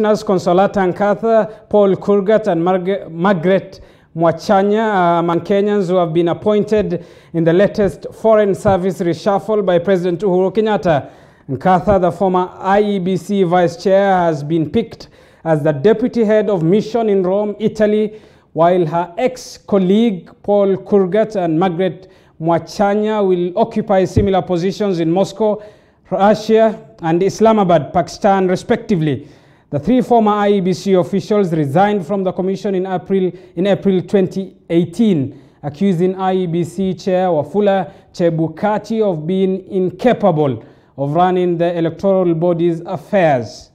Consolata Nkatha, Paul Kurgat, and Marg Margaret Mwachanya uh, are among Kenyans who have been appointed in the latest Foreign Service reshuffle by President Uhuru Kenyatta. Nkatha, the former IEBC vice chair, has been picked as the deputy head of mission in Rome, Italy, while her ex-colleague Paul Kurgat and Margaret Mwachanya will occupy similar positions in Moscow, Russia, and Islamabad, Pakistan, respectively. The three former IEBC officials resigned from the commission in April, in April 2018, accusing IEBC Chair Wafula Chebukati of being incapable of running the electoral body's affairs.